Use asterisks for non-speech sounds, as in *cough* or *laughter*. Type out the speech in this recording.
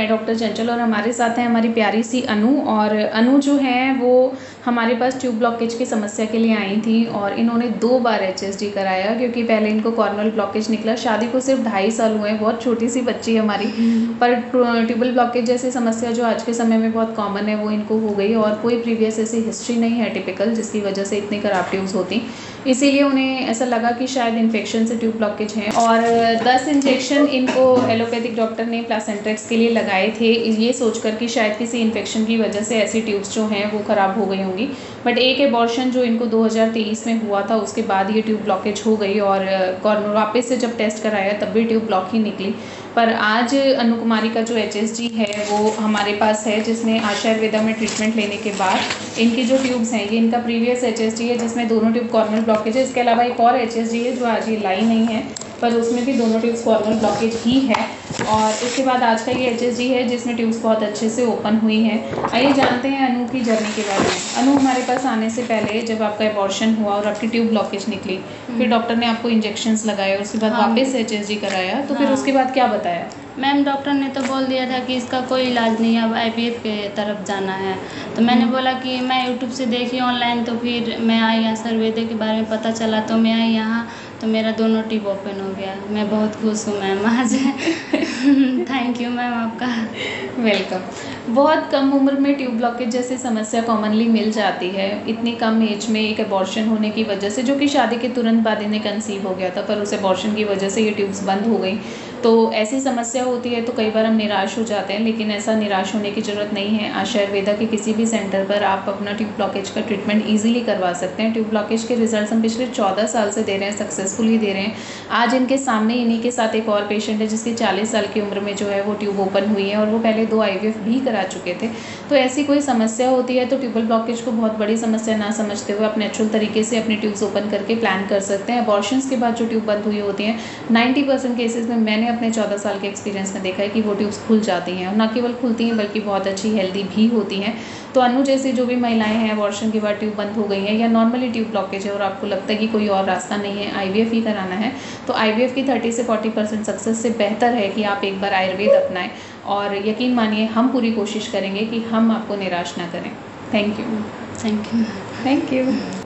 मैं डॉक्टर चंचल और हमारे साथ हैं हमारी प्यारी सी अनु और अनु जो है वो हमारे पास ट्यूब ब्लॉकेज की समस्या के लिए आई थी और इन्होंने दो बार एचएसडी कराया क्योंकि पहले इनको कॉर्नल ब्लॉकेज निकला। शादी को सिर्फ़ ढाई साल हुए हैं, बहुत छोटी सी बच्ची है हमारी। पर ट्यूबल ब्लॉकेज जैसी समस्या जो आज के समय में बहुत कॉमन है, वो इनको हो गई और कोई प्रीवियस ऐसी हिस्ट्री नहीं है टिपिकल जिसकी वजह से इतनी खराब ट्यूब्स होती। इसीलिए उन्हें ऐसा लगा कि शायद इन्फेक्शन से ट्यूब ब्लॉकेज है। और दस इंजेक्शन इनको एलोपैथिक डॉक्टर ने प्लासेंट्रेक्स के लिए लगाए थे। ये सोचकर कि शायद किसी इन्फेक्शन की वजह से ऐसी ट्यूब्स जो हैं, वो ख़राब हो गई होंगी। बट एक एबॉर्शन जो इनको 2023 में हुआ था, उसके बाद ये ट्यूब ब्लॉकेज हो गई और कॉर्नर वापस से जब टेस्ट कराया, तब भी ट्यूब ब्लॉक ही निकली। पर आज अनु कुमारी का जो एच है, वो हमारे पास है आशा आयुर्वेदा में ट्रीटमेंट लेने के बाद इनकी जो ट्यूब्स हैं, ये इनका प्रीवियस एच है, जिसमें दोनों ट्यूब कॉर्नर ब्लॉकेज है। इसके अलावा एक और एच है, जो आज ये लाई नहीं है, पर उसमें भी दोनों ट्यूब्स कॉर्नर ब्लॉकेज ही है। और उसके बाद आज का ये एच है जिसमें ट्यूब्स बहुत अच्छे से ओपन हुई हैं आइए जानते हैं अनु की जर्नी के बारे में अनु हमारे पास आने से पहले जब आपका एबॉर्शन हुआ और आपकी ट्यूब ब्लॉकेज निकली फिर डॉक्टर हम्म। ने आपको इंजेक्शन लगाए और उसके बाद हाँ। वापस एच कराया तो फिर हाँ। उसके बाद क्या बताया मैम डॉक्टर ने तो बोल दिया था कि इसका कोई इलाज नहीं है अब आई के तरफ़ जाना है तो मैंने हम्म। बोला कि मैं यूट्यूब से देखी ऑनलाइन तो फिर मैं आई यहाँ सर्वेदे के बारे में पता चला तो मैं आई यहाँ तो मेरा दोनों टिप ओपन हो गया मैं बहुत खुश हूँ मैम आज *laughs* थैंक यू मैम आपका। वेलकम बहुत कम उम्र में ट्यूब ब्लॉकेज जैसी समस्या कॉमनली मिल जाती है। इतनी कम एज में एक एबॉर्शन होने की वजह से, जो कि शादी के तुरंत बाद इन्हें कंसीव हो गया था, पर उस एबॉर्शन की वजह से ये ट्यूब्स बंद हो गई। तो ऐसी समस्या होती है तो कई बार हम निराश हो जाते हैं, लेकिन ऐसा निराश होने की ज़रूरत नहीं है। आयुर्वेदा के किसी भी सेंटर पर आप अपना ट्यूब ब्लॉकेज का ट्रीटमेंट ईजिली करवा सकते हैं। ट्यूब ब्लॉकेज के रिज़ल्ट हम पिछले चौदह साल से दे रहे हैं सक्सेसफुली दे रहे हैं। आज इनके सामने इन्हीं के साथ एक और पेशेंट है, जिसकी चालीस साल की उम्र में जो है वो ट्यूब ओपन हुई है और वो पहले दो आईवीएफ भी करा चुके थे। तो ऐसी कोई समस्या होती है तो ट्यूबल ब्लॉकेज को बहुत बड़ी समस्या ना समझते हुए आप नेचुरल तरीके से अपनी ट्यूब्स ओपन करके प्लान कर सकते हैं। अबॉर्शंस के बाद जो ट्यूब बंद हुई होती हैं नाइन्टी परसेंट केसेज में मैंने अपने चौदह साल के एक्सपीरियंस में देखा है कि वो ट्यूब्स खुल जाती हैं। और ना केवल खुलती हैं, बल्कि बहुत अच्छी हेल्दी भी होती हैं। तो अनु जैसी जो भी महिलाएँ हैं अबॉर्शन के बाद ट्यूब बंद हो गई हैं या नॉर्मली ट्यूब ब्लॉकेज है और आपको लगता है कि कोई और रास्ता नहीं है आईवीएफ ही कराना है तो आईवीएफ की थर्टी से फोर्टी परसेंट सक्सेस से बेहतर है कि आप एक बार आयुर्वेद अपनाएँ। और यकीन मानिए हम पूरी कोशिश करेंगे कि हम आपको निराश ना करें। Thank you thank you thank you